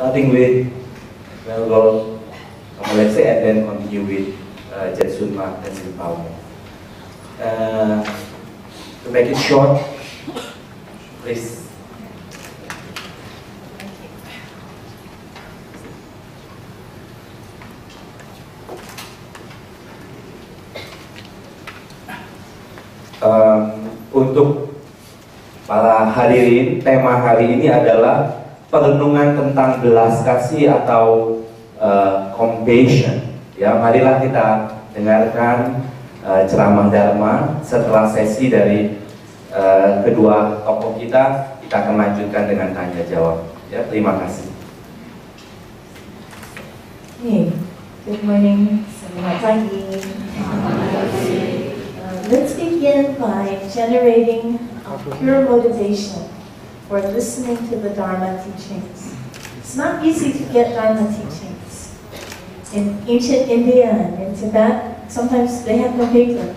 starting with Melgol, Kamalese, and then continue with uh, Jetsunma and Simpao. Uh, to make it short, please. Um, untuk para hadirin, tema hari ini adalah perenungan tentang belas kasih atau uh, compassion. Ya, marilah kita dengarkan uh, ceramah Dharma setelah sesi dari uh, kedua tokoh kita. Kita akan lanjutkan dengan tanya jawab. Ya, terima kasih. Hey, good morning. Selamat pagi. Uh, let's begin by generating a pure motivation for listening to the Dharma teachings. It's not easy to get Dharma teachings. In ancient India and in Tibet, sometimes they had no paper.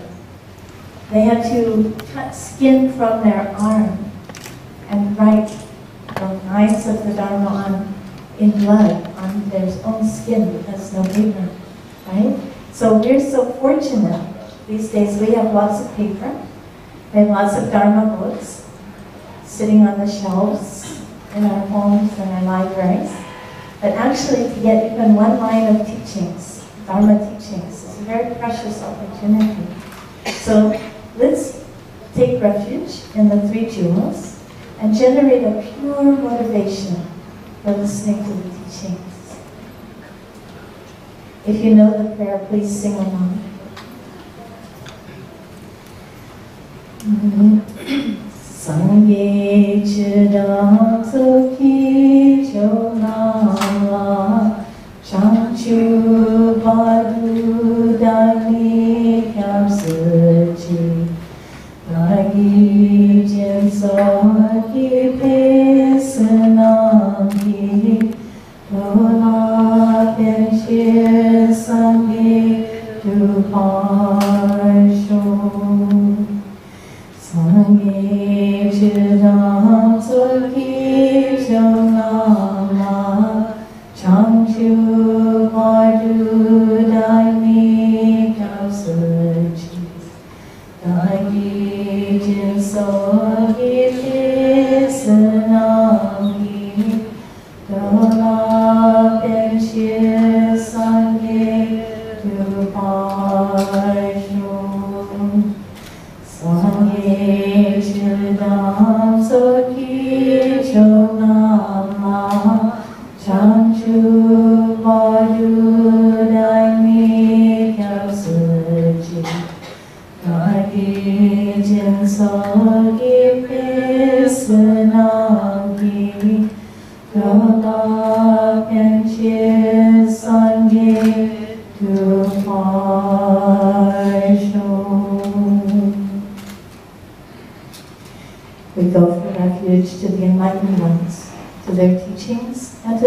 They had to cut skin from their arm and write the lines of the Dharma on in blood on their own skin because no paper, right? So we're so fortunate these days. We have lots of paper. and lots of Dharma books sitting on the shelves in our homes and our libraries. But actually, to get even one line of teachings, Dharma teachings, is a very precious opportunity. So let's take refuge in the three jewels and generate a pure motivation for listening to the teachings. If you know the prayer, please sing along. Sukhi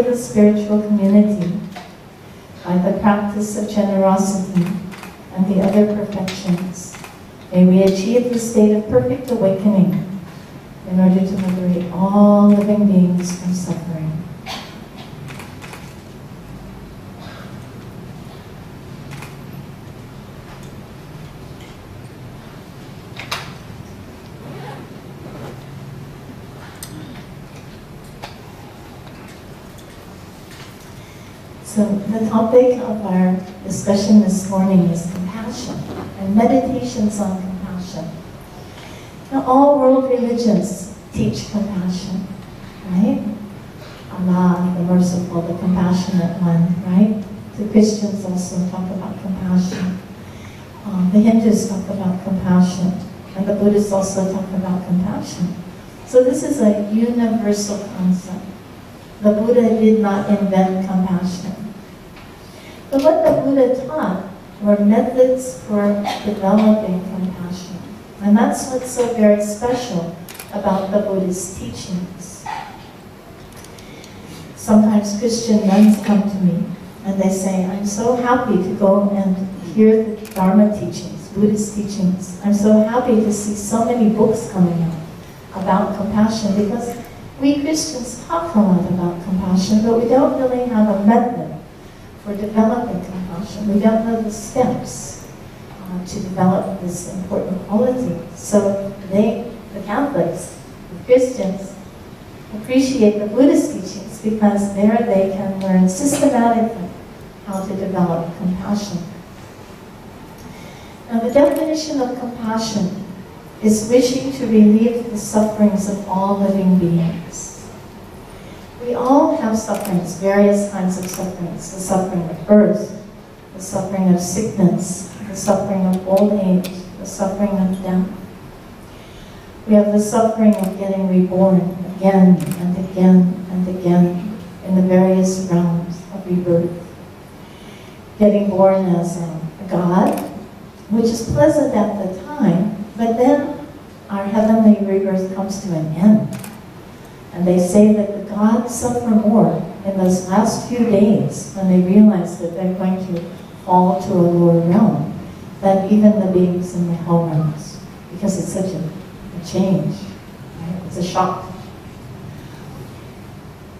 the spiritual community by the practice of generosity and the other perfections. May we achieve the state of perfect awakening in order to liberate all living beings from suffering. So the topic of our discussion this morning is compassion and meditations on compassion. Now all world religions teach compassion, right? Allah, the merciful, the compassionate one, right? The Christians also talk about compassion. Um, the Hindus talk about compassion. And the Buddhists also talk about compassion. So this is a universal concept. The Buddha did not invent compassion. But what the Buddha taught were methods for developing compassion. And that's what's so very special about the Buddhist teachings. Sometimes Christian nuns come to me and they say, I'm so happy to go and hear the Dharma teachings, Buddhist teachings. I'm so happy to see so many books coming out about compassion because we Christians talk a lot about compassion, but we don't really have a method for developing compassion. We don't know the steps uh, to develop this important quality. So they, the Catholics, the Christians, appreciate the Buddhist teachings because there they can learn systematically how to develop compassion. Now the definition of compassion is wishing to relieve the sufferings of all living beings. We all have sufferings, various kinds of sufferings. The suffering of birth, the suffering of sickness, the suffering of old age, the suffering of death. We have the suffering of getting reborn again and again and again in the various realms of rebirth. Getting born as a god, which is pleasant at the time, but then our heavenly rebirth comes to an end. And they say that the gods suffer more in those last few days when they realize that they're going to fall to a lower realm than even the beings in the hell realms because it's such a, a change. Right? It's a shock.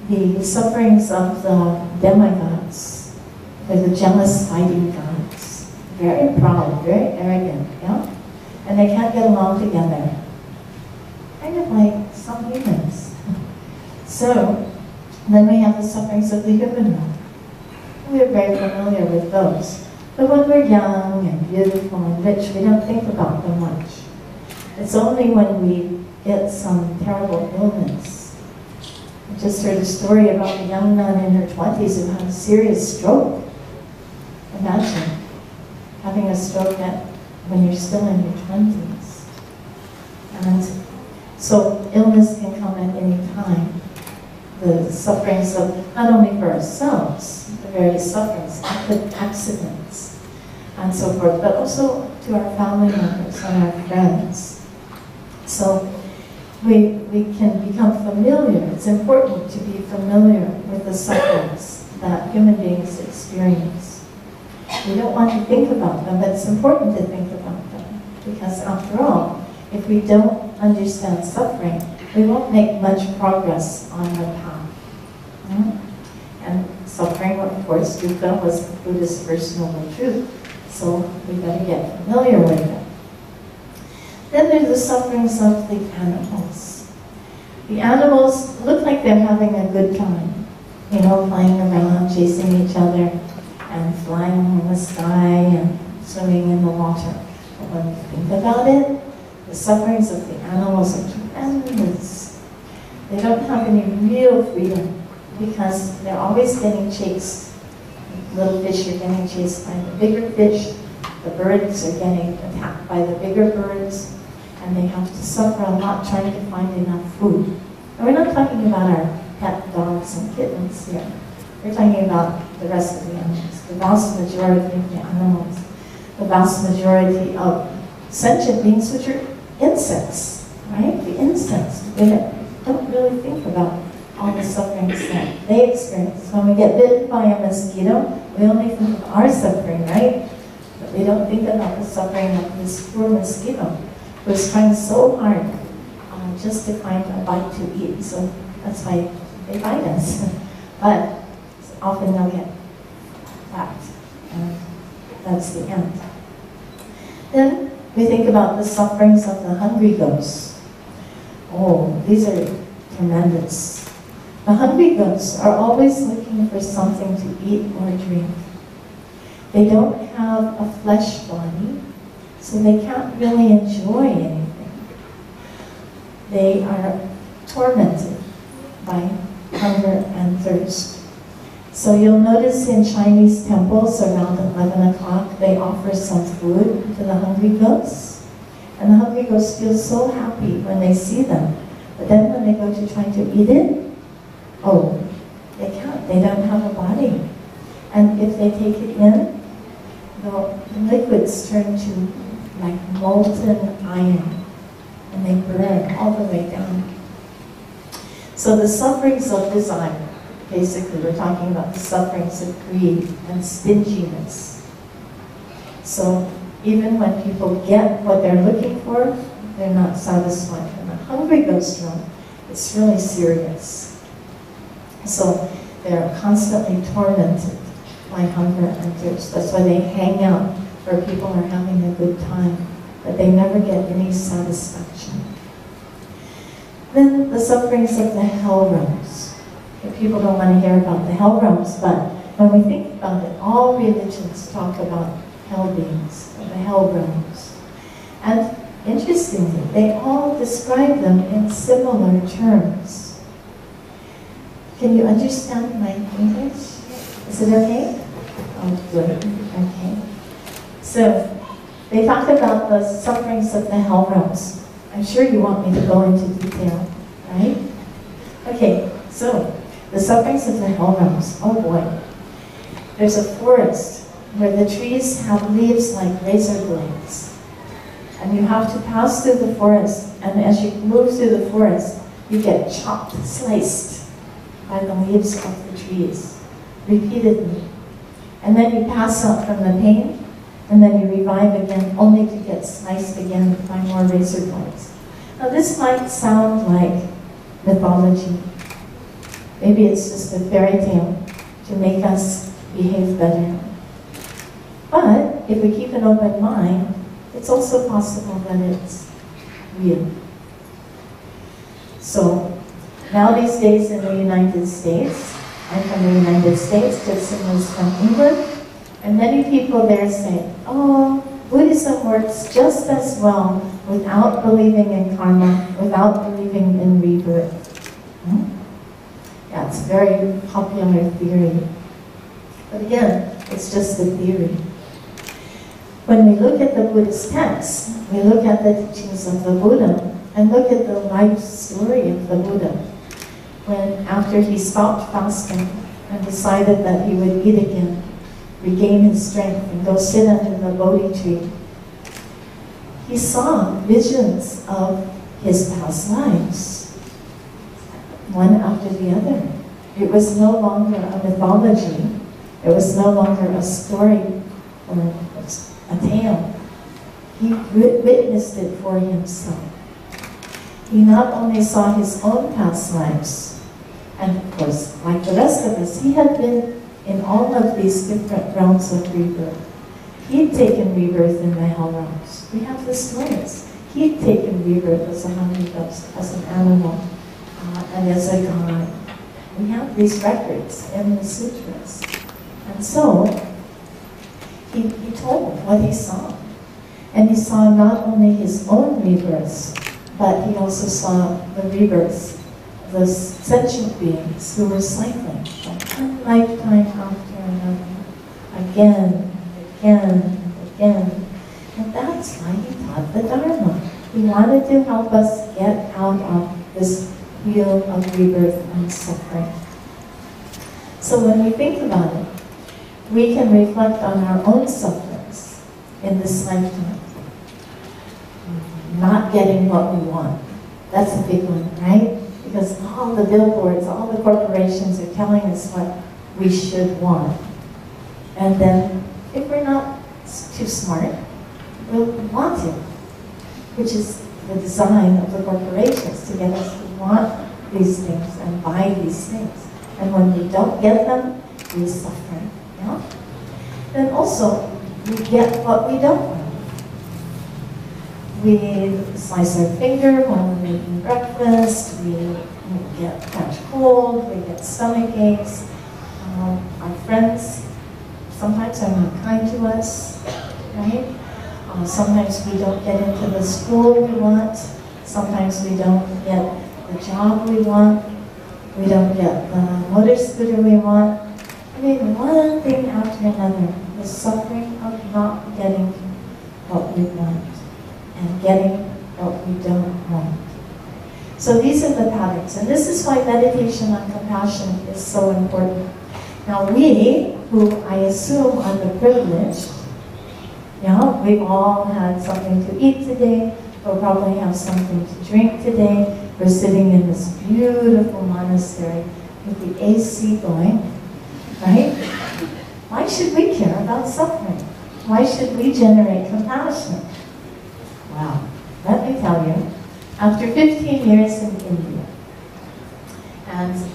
The sufferings of the demigods, they're the jealous fighting gods. Very proud, very arrogant, yeah? And they can't get along together. Kind of like some humans. So, then we have the sufferings of the human realm. We're very familiar with those. But when we're young and beautiful and rich, we don't think about them much. It's only when we get some terrible illness. I just heard a story about a young nun in her 20s who had a serious stroke. Imagine having a stroke at, when you're still in your 20s. And so illness can come at any time. The sufferings of, not only for ourselves, the various sufferings, accidents, and so forth, but also to our family members and our friends. So we, we can become familiar. It's important to be familiar with the sufferings that human beings experience. We don't want to think about them, but it's important to think about them. Because after all, if we don't understand suffering, we won't make much progress on our path. Mm? And suffering, of course, dukkha was the Buddhist first noble truth. So we better get familiar with it. Then there's the sufferings of the animals. The animals look like they're having a good time. You know, playing around, chasing each other, and flying in the sky and swimming in the water. But when you think about it, the sufferings of the animals are tremendous. They don't have any real freedom because they're always getting chased. Little fish are getting chased by the bigger fish. The birds are getting attacked by the bigger birds. And they have to suffer a lot trying to find enough food. And we're not talking about our pet dogs and kittens here. We're talking about the rest of the animals. The vast majority of the animals. The vast majority of sentient beings which are insects, right? The insects. We don't really think about all the sufferings that they experience. When we get bitten by a mosquito, we only think of our suffering, right? But we don't think about the suffering of this poor mosquito who is trying so hard uh, just to find a bite to eat. So that's why they bite us. but often they'll get and that's the end. Then we think about the sufferings of the hungry ghosts. Oh, these are tremendous. The hungry ghosts are always looking for something to eat or drink. They don't have a flesh body, so they can't really enjoy anything. They are tormented by hunger and thirst. So you'll notice in Chinese temples around 11 o'clock, they offer some food to the hungry ghosts. And the hungry ghosts feel so happy when they see them. But then when they go to try to eat it, oh, they can't. They don't have a body. And if they take it in, the liquids turn to like molten iron. And they burn all the way down. So the sufferings of desire Basically, we're talking about the sufferings of greed and stinginess. So even when people get what they're looking for, they're not satisfied. And the hungry ghost realm It's really serious. So they're constantly tormented by hunger and thirst. That's why they hang out where people are having a good time, but they never get any satisfaction. Then the sufferings of the hell realms. People don't want to hear about the hell realms, but when we think about it, all religions talk about hell beings, the hell realms. And interestingly, they all describe them in similar terms. Can you understand my English? Is it okay? Oh, good. Okay. So, they talk about the sufferings of the hell realms. I'm sure you want me to go into detail, right? Okay, so, the sufferings of the hell realms. Oh boy. There's a forest where the trees have leaves like razor blades. And you have to pass through the forest, and as you move through the forest, you get chopped, sliced by the leaves of the trees, repeatedly. And then you pass out from the pain, and then you revive again, only to get sliced again by more razor blades. Now this might sound like mythology. Maybe it's just a fairy tale to make us behave better. But if we keep an open mind, it's also possible that it's real. So now these days in the United States, I'm from the United States, Jetsun was from England, and many people there say, oh, Buddhism works just as well without believing in karma, without believing in rebirth. Hmm? It's very popular theory. But again, it's just a theory. When we look at the Buddhist texts, we look at the teachings of the Buddha and look at the life story of the Buddha. When after he stopped fasting and decided that he would eat again, regain his strength and go sit under the Bodhi tree, he saw visions of his past lives, one after the other. It was no longer a mythology. It was no longer a story or a tale. He witnessed it for himself. He not only saw his own past lives, and of course, like the rest of us, he had been in all of these different realms of rebirth. He'd taken rebirth in the hell realms. We have the stories. He'd taken rebirth as a ghost, as an animal, uh, and as a god. We have these records in the sutras. And so, he, he told what he saw. And he saw not only his own rebirths, but he also saw the rebirths of the sentient beings who were cycling from one lifetime after another, again, again, again. And that's why he taught the Dharma. He wanted to help us get out of this wheel of rebirth and suffering. So when we think about it, we can reflect on our own sufferings in this lifetime. Not getting what we want. That's a big one, right? Because all the billboards, all the corporations are telling us what we should want. And then, if we're not too smart, we'll want it, which is the design of the corporations to get us want these things and buy these things. And when we don't get them, we suffer. Yeah? Then also, we get what we don't want. We slice our finger when we're making breakfast, we, get catch cold, we get stomach aches. Um, our friends sometimes are not kind to us, right? Uh, sometimes we don't get into the school we want. Sometimes we don't get the job we want. We don't get the motor scooter we want. I mean, one thing after another, the suffering of not getting what we want and getting what we don't want. So these are the patterns, and this is why meditation on compassion is so important. Now we, who I assume are the privileged, yeah, we've all had something to eat today, we'll probably have something to drink today, we're sitting in this beautiful monastery with the AC going, right? Why should we care about suffering? Why should we generate compassion? Well, let me tell you, after 15 years in India, and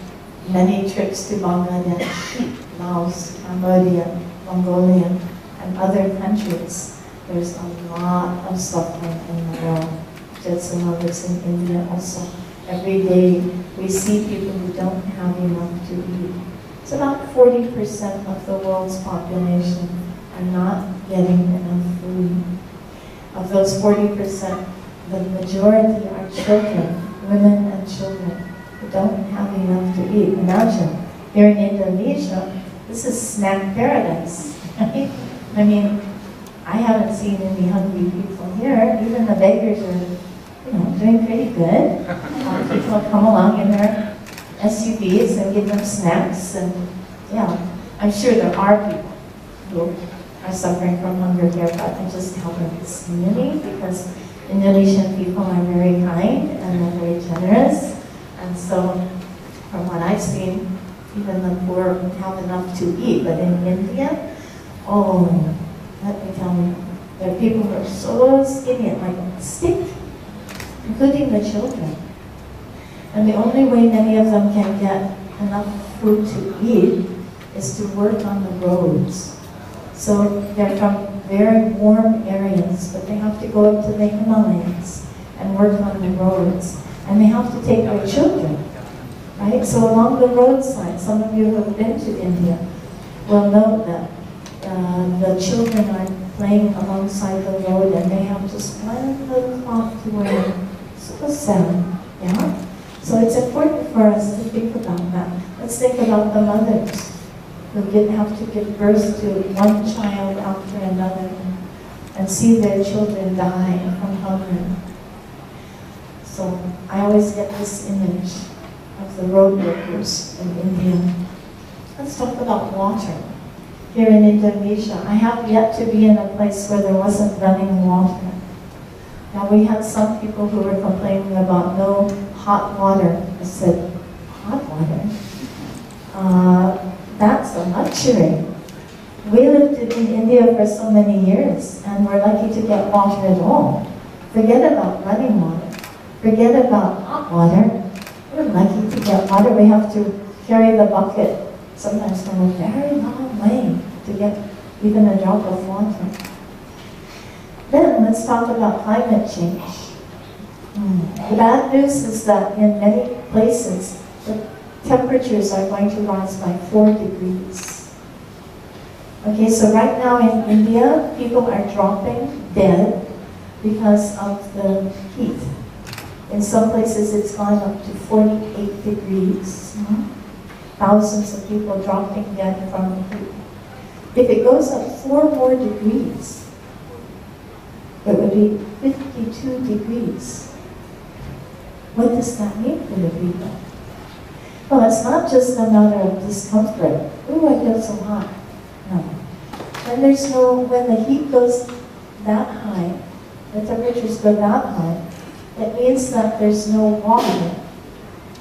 many trips to Bangladesh, Laos, Cambodia, Mongolia, and other countries. There's a lot of suffering in the world. Jetsunma lives in India also. Every day we see people who don't have enough to eat. It's about 40% of the world's population are not getting enough food. Of those 40%, the majority are children, women and children, who don't have enough to eat. Imagine, here in Indonesia, this is snack paradise. I mean, I haven't seen any hungry people here. Even the beggars are, know, doing pretty good. Uh, people come along in their SUVs and give them snacks, and yeah, I'm sure there are people who are suffering from hunger here, but I just haven't seen any because Indonesian people are very kind and they're very generous, and so from what I've seen, even the poor have enough to eat. But in India, oh, let me tell you, there are people who are so skinny, like stick, including the children. And the only way many of them can get enough food to eat is to work on the roads. So they're from very warm areas, but they have to go up to the Himalayas and work on the roads. And they have to take their children, right? So along the roadside, some of you who have been to India will know that uh, the children are playing alongside the road and they have to one little cloth to wear. So sad, yeah? So it's important for us to think about that. Let's think about the mothers who didn't have to give birth to one child after another and see their children die from hunger. So I always get this image of the road workers in India. Let's talk about water. Here in Indonesia, I have yet to be in a place where there wasn't running water. Now we had some people who were complaining about no hot water. I said, hot water? Uh, that's a luxury. We lived in India for so many years, and we're lucky to get water at all. Forget about running water. Forget about hot water. We're lucky to get water. We have to carry the bucket sometimes from a very long way to get even a drop of water. Then let's talk about climate change. Hmm. The bad news is that in many places, the temperatures are going to rise by 4 degrees. Okay, so right now in India, people are dropping dead because of the heat. In some places it's gone up to 48 degrees. Thousands of people dropping dead from the heat. If it goes up 4 more degrees, it would be 52 degrees. What does that mean for the people? Well, it's not just a matter of discomfort. Ooh, I feel so hot. No. When there's no, when the heat goes that high, the temperatures go that high, it means that there's no water.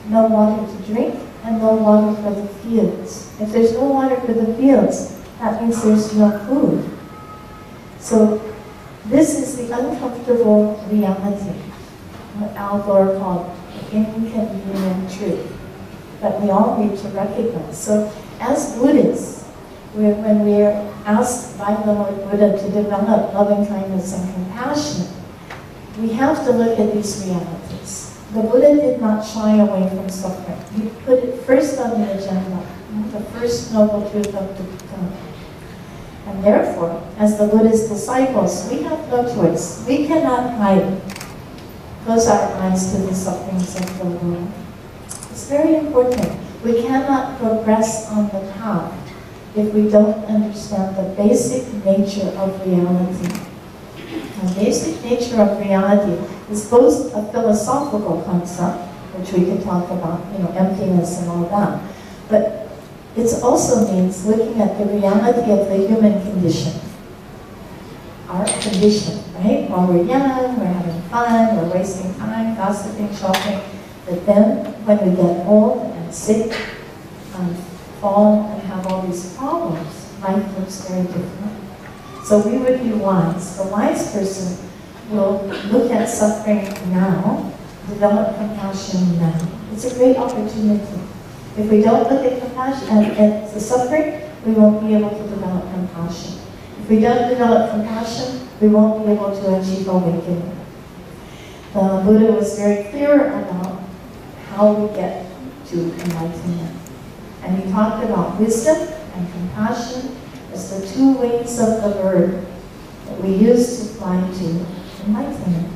No water to drink and no water for the fields. If there's no water for the fields, that means there's no food. So this is the uncomfortable reality, what Al Gore called inconvenient truth that we all need to recognize. So as Buddhists, when we are asked by the Lord Buddha to develop loving kindness and compassion, we have to look at these realities. The Buddha did not shy away from suffering. He put it first on the agenda, the first noble truth of the. And therefore, as the Buddhist disciples, we have no choice. We cannot hide, close our eyes to the sufferings of the world. It's very important. We cannot progress on the path if we don't understand the basic nature of reality. The basic nature of reality is both a philosophical concept, which we can talk about, you know, emptiness and all that, it also means looking at the reality of the human condition. Our condition, right? While we're young, we're having fun, we're wasting time, gossiping, shopping, but then when we get old and sick and fall and have all these problems, life looks very different. So we would be wise. The wise person will look at suffering now develop compassion now. It's a great opportunity. If we don't look at compassion and at the suffering, we won't be able to develop compassion. If we don't develop compassion, we won't be able to achieve awakening. The Buddha was very clear about how we get to enlightenment. And he talked about wisdom and compassion as the two wings of the bird that we use to fly to enlightenment.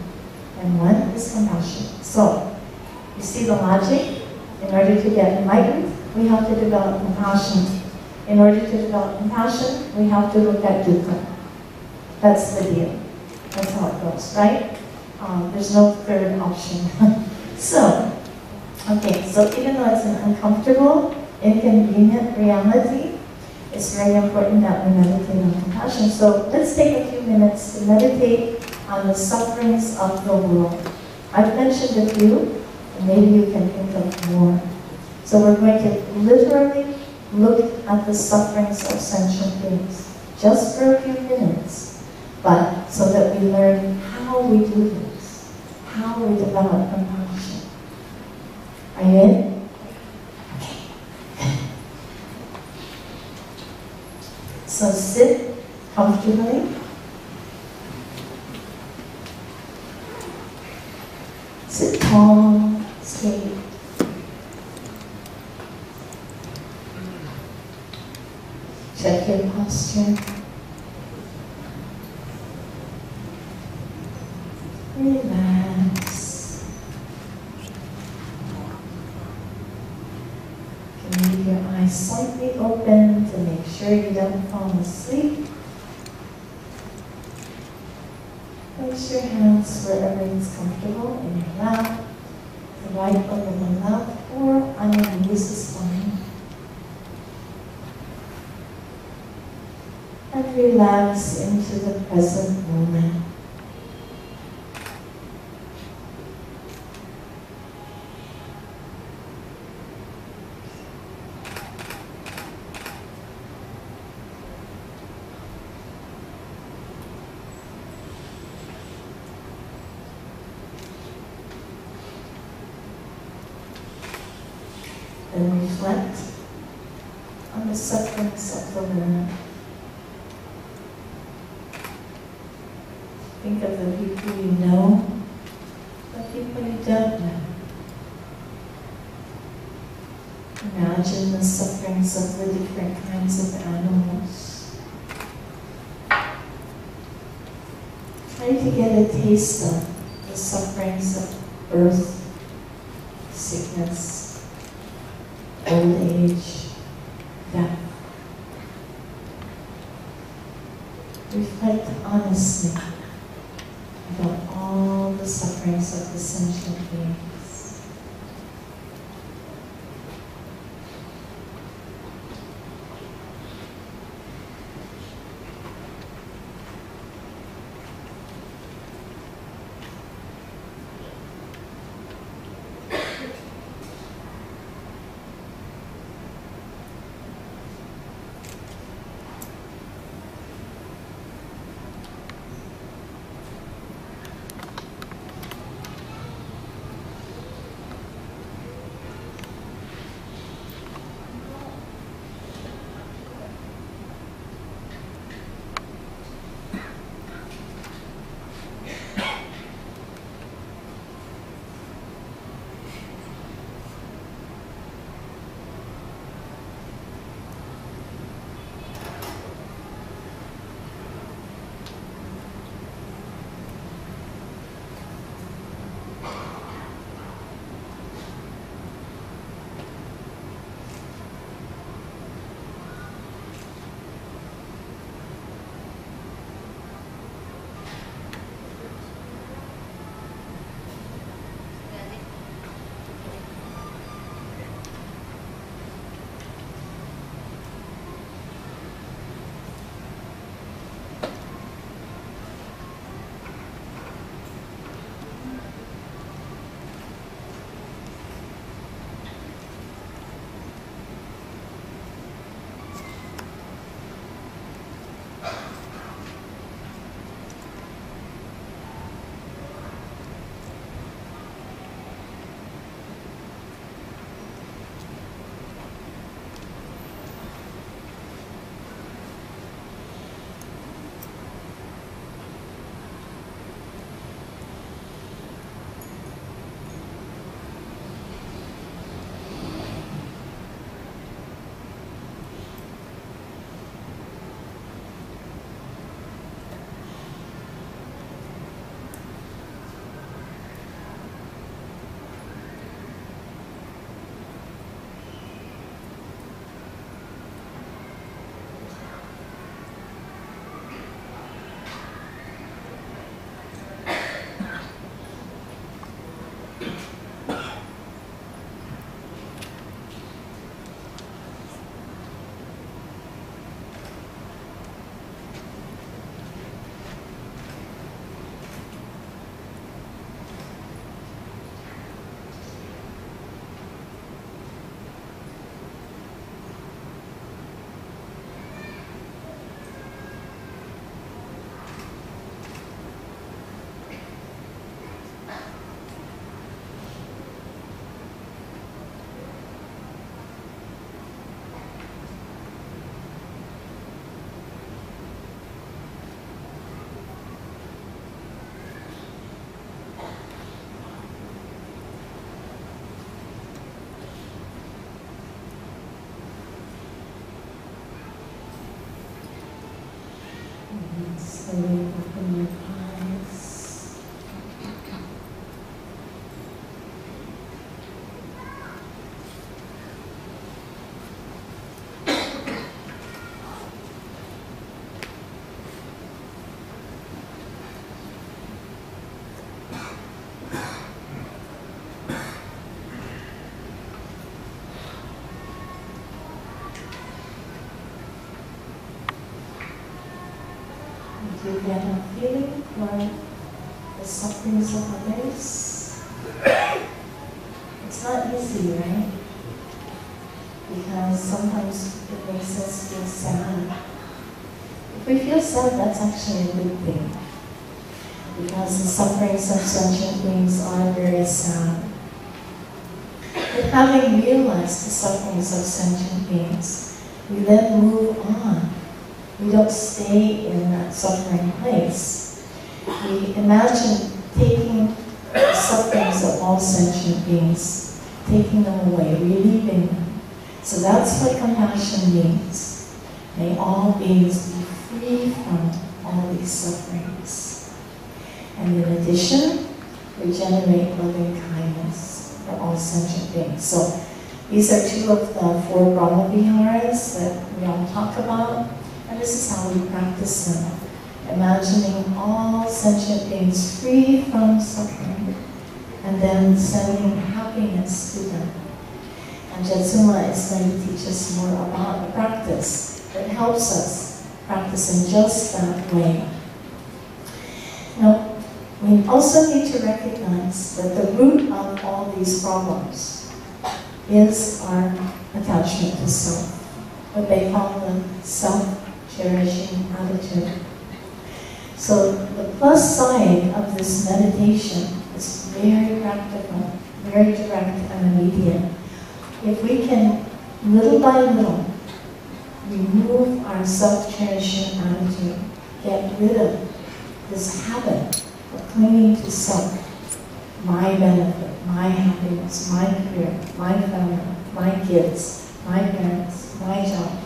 And one is compassion. So, you see the logic? In order to get enlightened, we have to develop compassion. In order to develop compassion, we have to look at dukkha. That's the deal. That's how it goes, right? Um, there's no third option. so, okay, so even though it's an uncomfortable, inconvenient reality, it's very important that we meditate on compassion. So let's take a few minutes to meditate on the sufferings of the world. I've mentioned a few, maybe you can think of more. So we're going to literally look at the sufferings of sentient beings, just for a few minutes, but so that we learn how we do this, how we develop compassion. Are you in? Okay. So sit comfortably. Sit tall, straight. Check your posture. Relax. You can leave your eyes slightly open to make sure you don't fall asleep. Place your hands wherever it's comfortable in your lap, the right over the left, or on your knees is fine. And relax into the present moment. and reflect on of the. Think of the people you know, the people you don't know. Imagine the sufferings of the different kinds of animals. Try to get a taste of the sufferings of birth, sickness, old age, death. Honestly about all the sufferings of the sentient beings. Sufferings of others? It's not easy, right? Because sometimes it makes us feel sad. If we feel sad, that's actually a good thing. Because the sufferings of sentient beings are very sad. But having realized the sufferings of sentient beings, we then move on we don't stay in that suffering place. We imagine taking sufferings of all sentient beings, taking them away, relieving them. So that's what compassion means. May all beings be free from all these sufferings. And in addition, we generate loving kindness for all sentient beings. So these are two of the four Brahma Viharas that we all talk about. And this is how we practice them. Imagining all sentient beings free from suffering and then sending happiness to them. And Jetsunma is going to teach us more about the practice that helps us practice in just that way. Now, we also need to recognize that the root of all these problems is our attachment to self, what they call the self cherishing attitude. So the plus side of this meditation is very practical, very direct and immediate. If we can, little by little, remove our self-cherishing attitude, get rid of this habit of clinging to self, my benefit, my happiness, my career, my family, my kids, my parents, my job,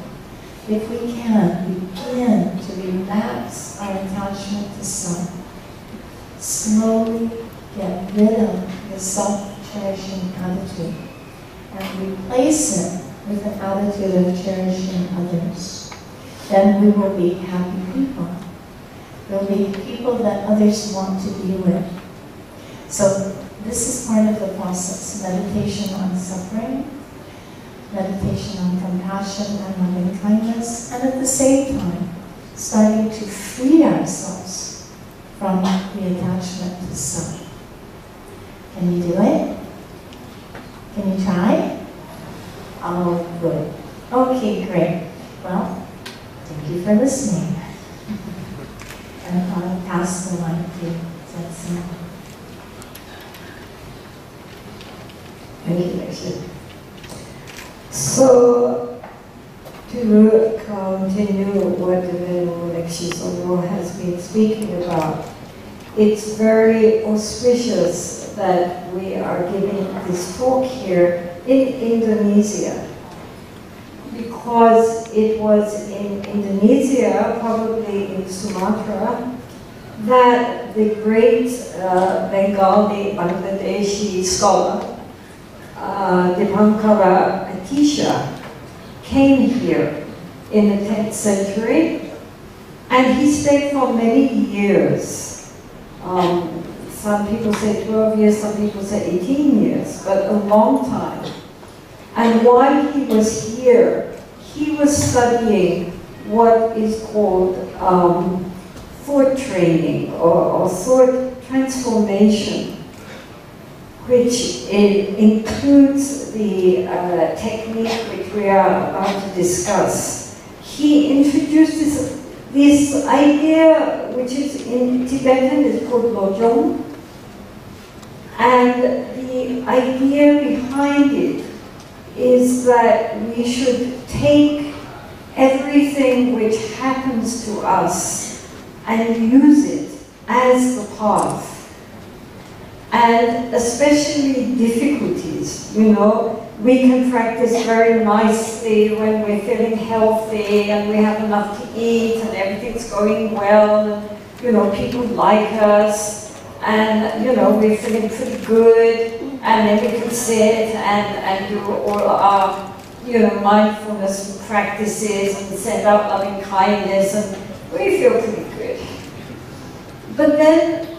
if we can, begin to relax our attachment to self. Slowly get rid of the self-cherishing attitude and replace it with an attitude of cherishing others. Then we will be happy people. We'll be people that others want to be with. So this is part of the process, meditation on suffering, meditation on compassion and loving kindness, and at the same time, starting to free ourselves from the attachment to self. Can you do it? Can you try? Oh, good. Okay, great. Well, thank you for listening. and I'll pass the mic to Jetsun. Thank you. So, to continue what the Venerable Lekshe Tsomo has been speaking about, it's very auspicious that we are giving this talk here in Indonesia. Because it was in Indonesia, probably in Sumatra, that the great uh, Bengali Bangladeshi scholar, uh, Dipankara Atisha, came here in the 10th century and he stayed for many years. Um, some people say 12 years, some people say 18 years, but a long time. And while he was here, he was studying what is called um, thought training or, or thought transformation, which includes the uh, technique which we are about to discuss. He introduced this, this idea, which is in Tibetan, is called Lojong, and the idea behind it is that we should take everything which happens to us and use it as the path. And especially difficulties, you know, we can practice very nicely when we're feeling healthy and we have enough to eat and everything's going well and you know people like us and you know we're feeling pretty good and then we can sit and, and do all our you know mindfulness practices and send out loving kindness and we feel pretty good. But then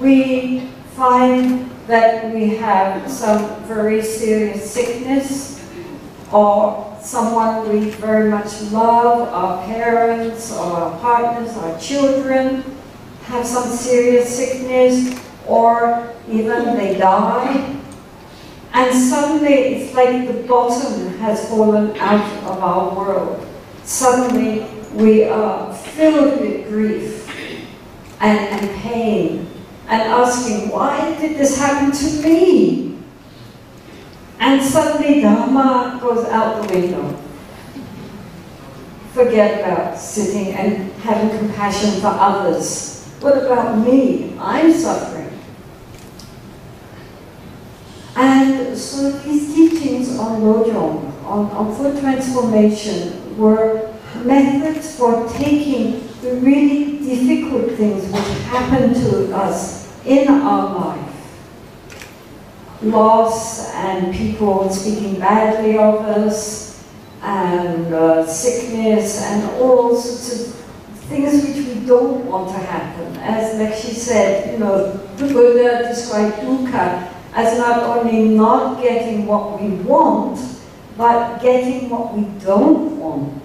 we find that we have some very serious sickness or someone we very much love, our parents or our partners, our children, have some serious sickness or even they die. And suddenly it's like the bottom has fallen out of our world. Suddenly we are filled with grief and, and pain and asking, why did this happen to me? And suddenly Dharma goes out the window. Forget about sitting and having compassion for others. What about me? I'm suffering. And so these teachings on Lojong, on, on thought transformation, were methods for taking the really difficult things which happen to us in our life. Loss and people speaking badly of us, and uh, sickness, and all sorts of things which we don't want to happen. As Lekshe said, you know, the Buddha described dukkha as not only not getting what we want, but getting what we don't want.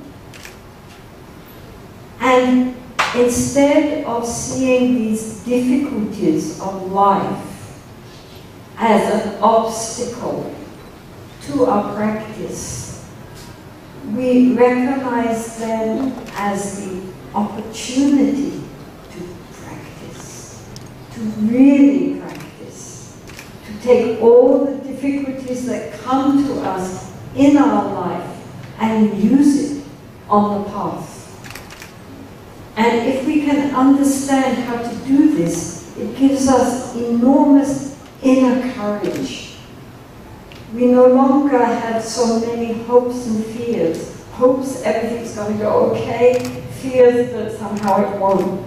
And instead of seeing these difficulties of life as an obstacle to our practice, we recognize them as the opportunity to practice, to really practice, to take all the difficulties that come to us in our life and use it on the path. And if we can understand how to do this, it gives us enormous inner courage. We no longer have so many hopes and fears. Hopes everything's going to go okay, fears that somehow it won't.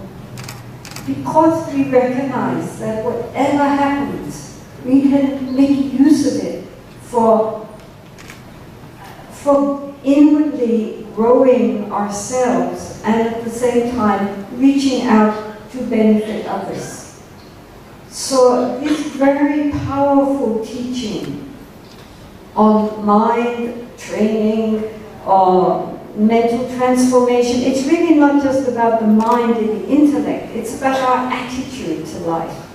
Because we recognize that whatever happens, we can make use of it for, for inwardly growing ourselves and at the same time reaching out to benefit others. So this very powerful teaching on mind training or mental transformation, it's really not just about the mind and the intellect, it's about our attitude to life.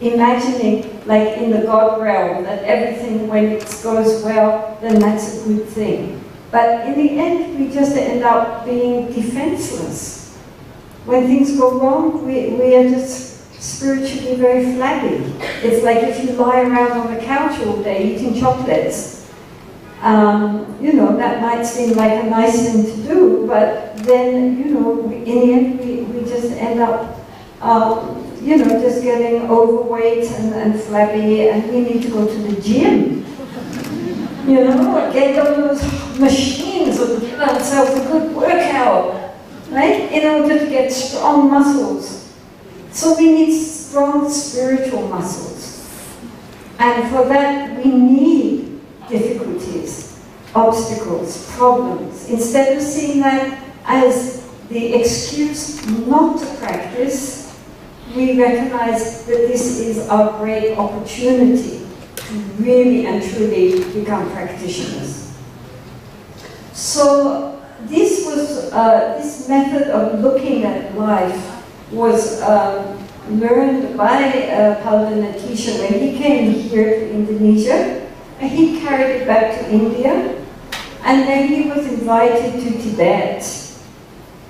Imagining, like in the God realm, that everything, when it goes well, then that's a good thing. But in the end, we just end up being defenseless. When things go wrong, we, we are just spiritually very flabby. It's like if you lie around on the couch all day eating chocolates. Um, you know, that might seem like a nice thing to do, but then, you know, in the end, we, we just end up, um, you know, just getting overweight and, and flabby, and we need to go to the gym. You know, get on those machines and uh, give ourselves a good workout, right? In order to get strong muscles. So we need strong spiritual muscles. And for that, we need difficulties, obstacles, problems. Instead of seeing that as the excuse not to practice, we recognize that this is our great opportunity really and truly become practitioners. So this was uh, this method of looking at life was um, learned by uh, Palvinatisha when he came here to Indonesia. And he carried it back to India, and then he was invited to Tibet,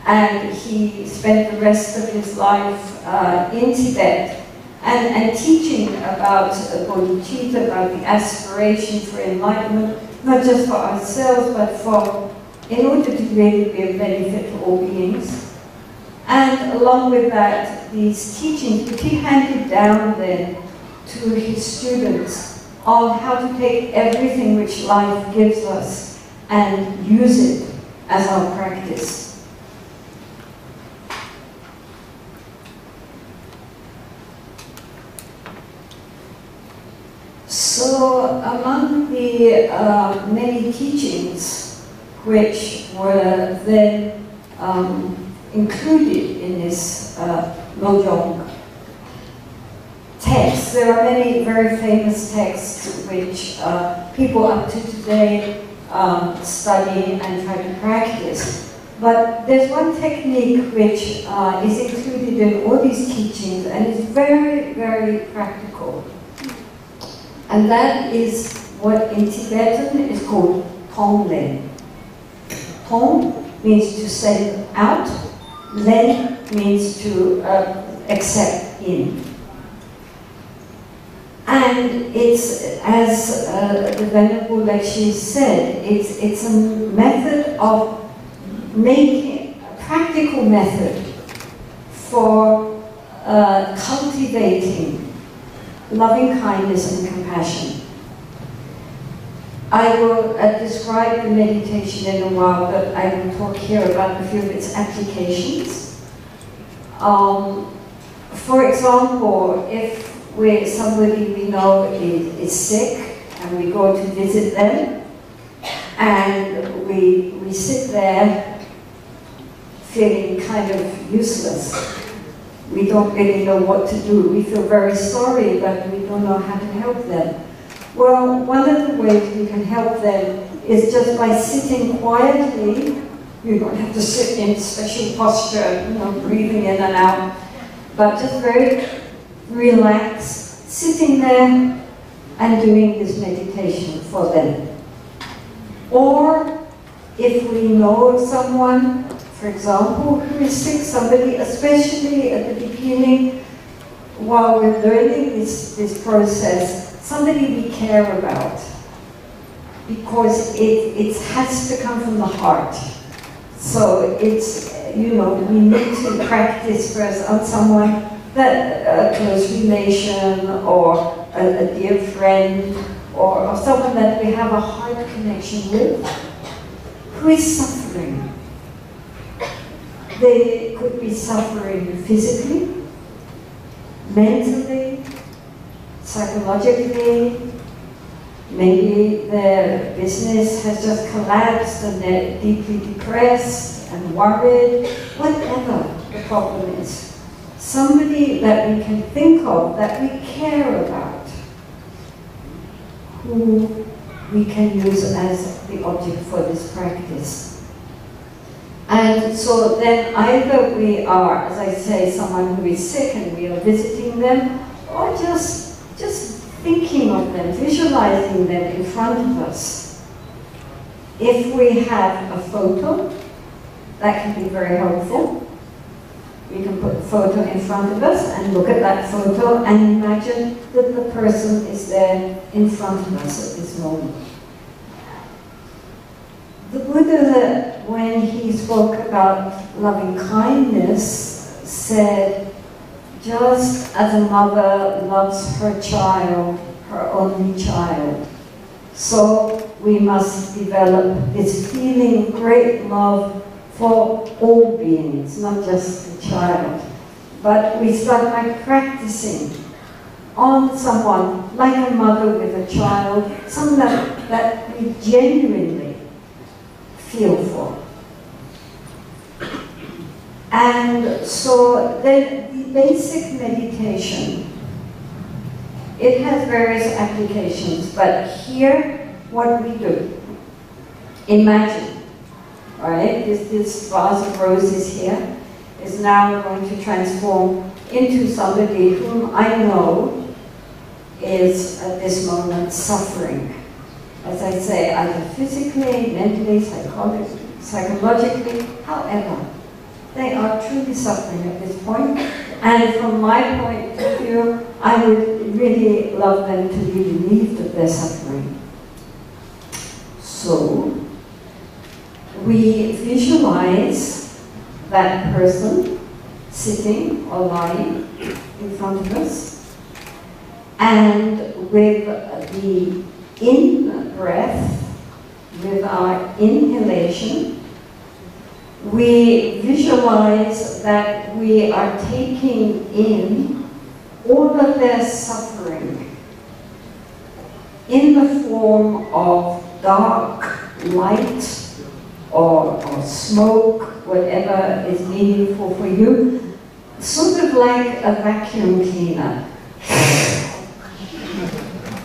and he spent the rest of his life uh, in Tibet and, and teaching about bodhicitta, about the aspiration for enlightenment, not just for ourselves, but for, in order to really be a benefit to all beings. And along with that, these teachings, which he handed down then to his students of how to take everything which life gives us and use it as our practice. So, among the uh, many teachings which were then um, included in this uh, Lojong text, there are many very famous texts which uh, people up to today um, study and try to practice. But there's one technique which uh, is included in all these teachings and is very, very practical. And that is what in Tibetan is called Tonglen. Tong means to send out, Len means to uh, accept in. And it's, as uh, the Venerable Lekshe said, it's, it's a method of making, a practical method for uh, cultivating loving kindness and compassion. I will uh, describe the meditation in a while, but I will talk here about a few of its applications. Um, for example, if we somebody we know is, is sick and we go to visit them, and we, we sit there feeling kind of useless we don't really know what to do. We feel very sorry, but we don't know how to help them. Well, one of the ways we can help them is just by sitting quietly. You don't have to sit in special posture, you know, breathing in and out, but just very relaxed, sitting there and doing this meditation for them. Or if we know someone for example, who is sick, somebody, especially at the beginning, while we're learning this, this process, somebody we care about. Because it, it has to come from the heart. So it's, you know, we need to practice first on someone that uh, a close relation or a, a dear friend or, or someone that we have a heart connection with who is suffering they could be suffering physically, mentally, psychologically. Maybe their business has just collapsed and they're deeply depressed and worried. Whatever the problem is. Somebody that we can think of, that we care about, who we can use as the object for this practice. And so then either we are, as I say, someone who is sick and we are visiting them, or just, just thinking of them, visualizing them in front of us. If we have a photo, that can be very helpful. We can put the photo in front of us and look at that photo and imagine that the person is there in front of us at this moment. The Buddha, when he spoke about loving kindness, said, just as a mother loves her child, her only child, so we must develop this feeling great love for all beings, not just the child. But we start by practicing on someone, like a mother with a child, someone that, that we genuinely feel for. And so the, the basic meditation, it has various applications, but here, what we do, imagine, right, this, this vase of roses here is now going to transform into somebody whom I know is at this moment suffering as I say, either physically, mentally, psychologically, psychologically, however, they are truly suffering at this point. And from my point of view, I would really love them to be relieved of their suffering. So, we visualize that person sitting or lying in front of us And with the in the breath, with our inhalation, we visualize that we are taking in all of their suffering in the form of dark light or, or smoke, whatever is meaningful for you, sort of like a vacuum cleaner.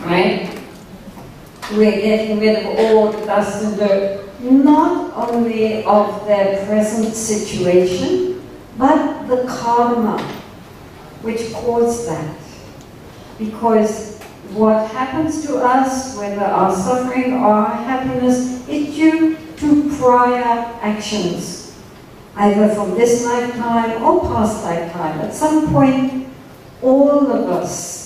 right? We're getting rid of all the dust and dirt, not only of their present situation, but the karma which caused that. Because what happens to us, whether our suffering or our happiness, is due to prior actions, either from this lifetime or past lifetime. At some point, all of us,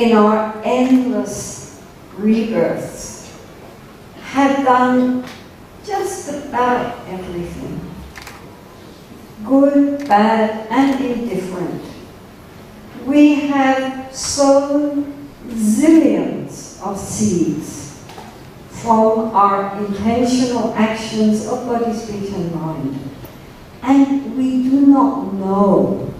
in our endless rebirths, have done just about everything. Good, bad, and indifferent. We have sown zillions of seeds from our intentional actions of body, speech, and mind. And we do not know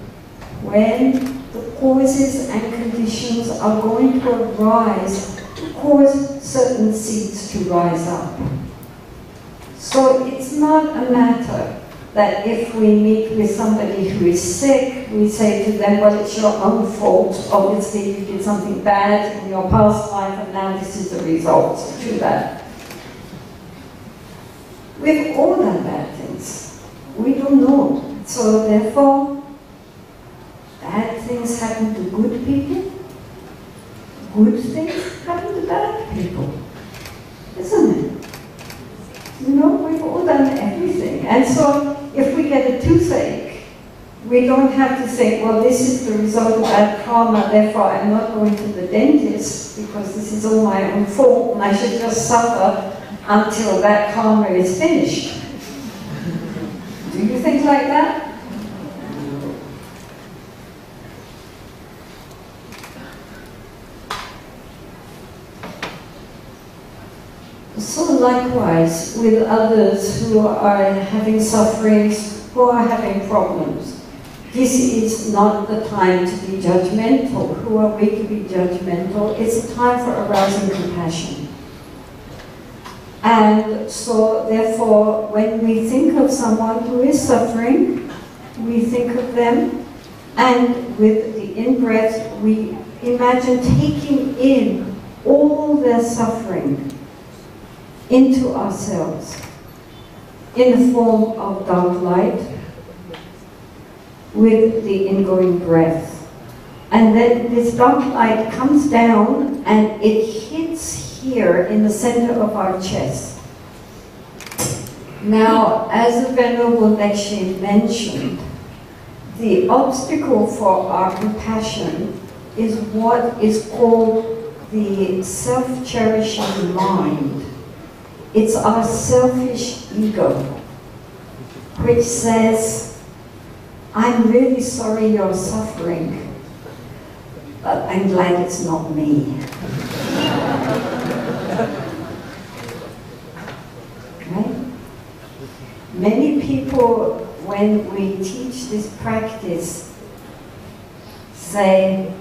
when the causes and conditions are going to arise to cause certain seeds to rise up. So it's not a matter that if we meet with somebody who is sick, we say to them, well, it's your own fault. Obviously, you did something bad in your past life, and now this is the result to that. We've all the bad things. We don't know. So therefore, bad things happen to good people. Good things happen to bad people. Isn't it? You know, we've all done everything. And so if we get a toothache, we don't have to say, well, this is the result of bad karma, therefore I'm not going to the dentist because this is all my own fault and I should just suffer until that karma is finished. Do you think like that? So likewise with others who are having sufferings, who are having problems. This is not the time to be judgmental. Who are we to be judgmental? It's a time for arousing compassion. And so therefore, when we think of someone who is suffering, we think of them, and with the in-breath, we imagine taking in all their suffering into ourselves in the form of dark light with the ingoing breath. And then this dark light comes down and it hits here in the center of our chest. Now, as the Venerable Lekshe mentioned, the obstacle for our compassion is what is called the self-cherishing mind. It's our selfish ego, which says, I'm really sorry you're suffering, but I'm glad it's not me. right? Many people, when we teach this practice, say,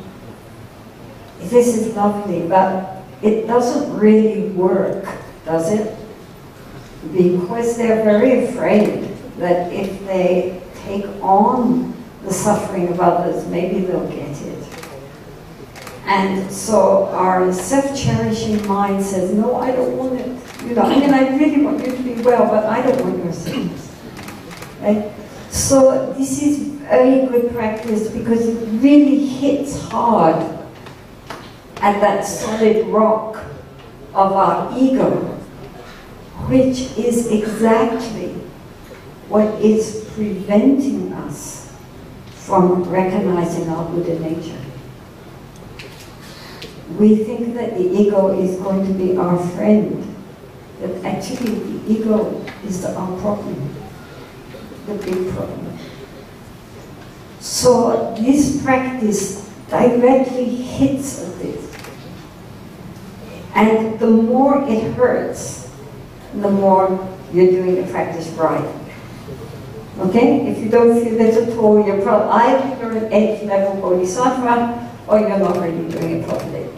this is lovely, but it doesn't really work, does it? Because they're very afraid that if they take on the suffering of others, maybe they'll get it. And so our self-cherishing mind says, no, I don't want it. You know, I mean, I really want you to be well, but I don't want your sickness. Right? So this is very good practice because it really hits hard at that solid rock of our ego, which is exactly what is preventing us from recognizing our Buddha nature. We think that the ego is going to be our friend, but actually the ego is the, our problem, the big problem. So this practice directly hits at this. And the more it hurts, the more you're doing the practice right. Okay? If you don't feel it at all, you're probably either an 8th level bodhisattva or you're not really doing it properly.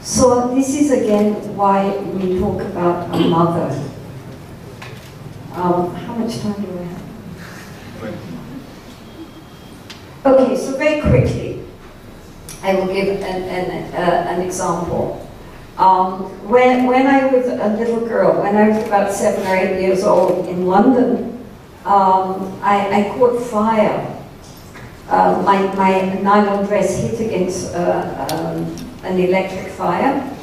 So this is again why we talk about a mother. Um, how much time do we have? Okay, so very quickly, I will give an, an, uh, an example. Um, when, when I was a little girl, when I was about seven or eight years old in London, um, I, I caught fire. Uh, my, my nylon dress hit against uh, um, an electric fire,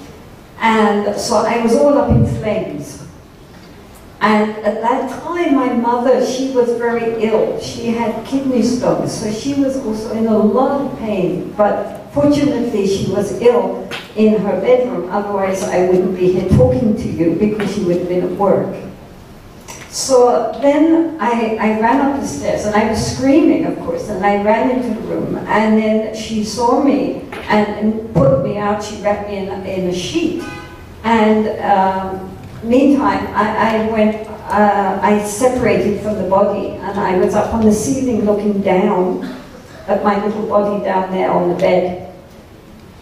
and so I was all up in flames. And at that time, my mother, she was very ill. She had kidney stones, so she was also in a lot of pain. But fortunately, she was ill in her bedroom. Otherwise, I wouldn't be here talking to you because she would have been at work. So then I, I ran up the stairs and I was screaming, of course, and I ran into the room. And then she saw me and, and put me out. She wrapped me in, in a sheet. And um, meantime, I, I went, uh, I separated from the body and I was up on the ceiling looking down at my little body down there on the bed.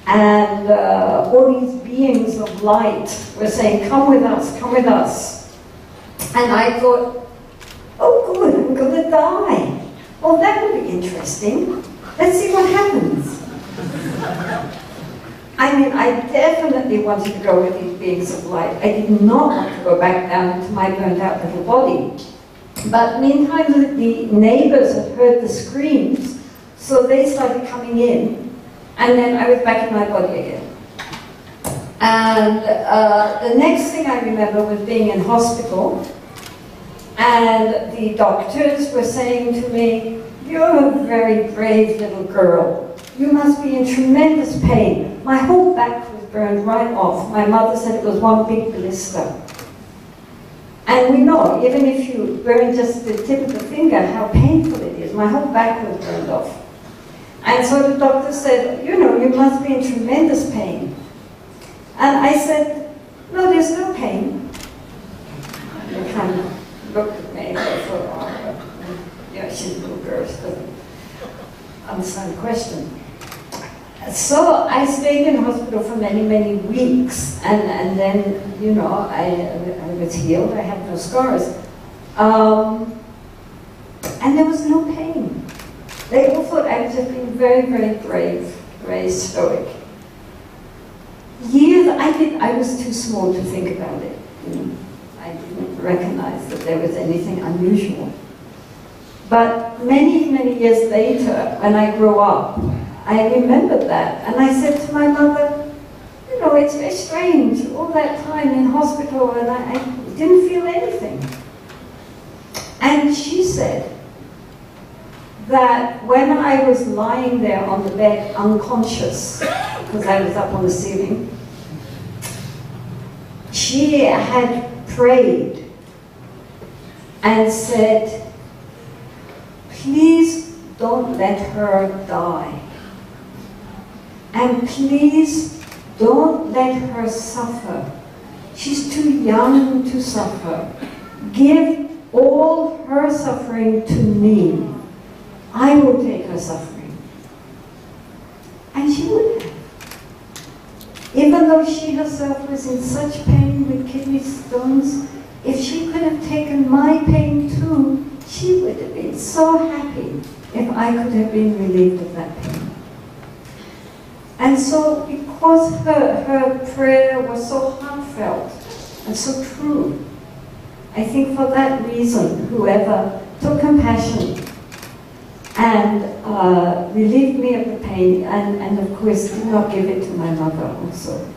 And uh, all these beings of light were saying, come with us, come with us. And I thought, oh good, I'm gonna die. Well, that would be interesting. Let's see what happens. I mean, I definitely wanted to go with these beings of light. I did not want to go back down into my burnt out little body. But meantime, the neighbors had heard the screams, so they started coming in, and then I was back in my body again. And uh, the next thing I remember was being in hospital, and the doctors were saying to me, You're a very brave little girl. You must be in tremendous pain. My whole back was burned right off. My mother said it was one big blister. And we know, even if you burn just the tip of the finger, how painful it is. My whole back was burned off. And so the doctor said, you know, you must be in tremendous pain. And I said, no, there's no pain. They kind of looked at me and thought, oh, yeah, she's a little girl, she doesn't understand the question. So I stayed in hospital for many, many weeks, and, and then, you know, I, I was healed, I had no scars. Um, and there was no pain. They all thought I was just being very, very brave, very stoic. Years, I did, I was too small to think about it. Mm. I didn't recognize that there was anything unusual. But many, many years later, when I grew up, I remembered that. And I said to my mother, you know, it's very strange, all that time in hospital and I, I didn't feel anything. And she said that when I was lying there on the bed unconscious, because I was up on the ceiling, she had prayed and said, please don't let her die. And please don't let her suffer. She's too young to suffer. Give all her suffering to me. I will take her suffering. And she would have. Even though she herself was in such pain with kidney stones, if she could have taken my pain too, she would have been so happy if I could have been relieved of that pain. And so, because her, her prayer was so heartfelt and so true, I think for that reason, whoever took compassion and uh, relieved me of the pain, and, and of course did not give it to my mother also.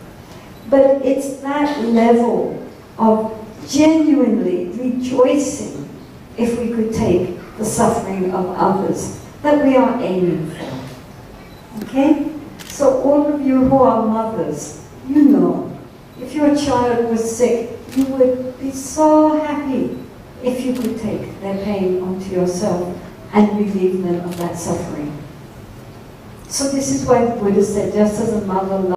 But it's that level of genuinely rejoicing if we could take the suffering of others that we are aiming for. Okay? So all of you who are mothers, you know, if your child was sick, you would be so happy if you could take their pain onto yourself and relieve them of that suffering. So this is why the Buddha said, just as a mother